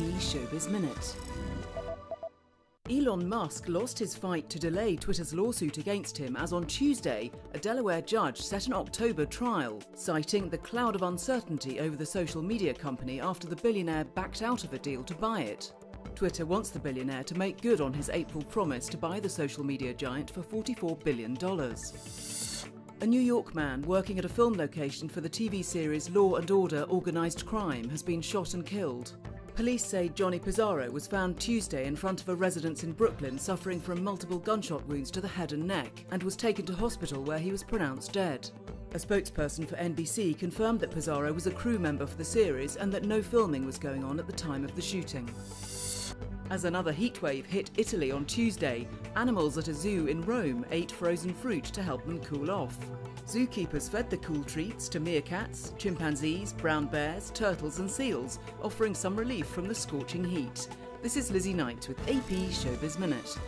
Showbiz Minute. Elon Musk lost his fight to delay Twitter's lawsuit against him as on Tuesday, a Delaware judge set an October trial, citing the cloud of uncertainty over the social media company after the billionaire backed out of a deal to buy it. Twitter wants the billionaire to make good on his April promise to buy the social media giant for $44 billion. A New York man working at a film location for the TV series Law and Order Organised Crime has been shot and killed. Police say Johnny Pizarro was found Tuesday in front of a residence in Brooklyn suffering from multiple gunshot wounds to the head and neck and was taken to hospital where he was pronounced dead. A spokesperson for NBC confirmed that Pizarro was a crew member for the series and that no filming was going on at the time of the shooting. As another heatwave hit Italy on Tuesday, animals at a zoo in Rome ate frozen fruit to help them cool off. Zookeepers fed the cool treats to meerkats, chimpanzees, brown bears, turtles, and seals, offering some relief from the scorching heat. This is Lizzie Knight with AP Showbiz Minute.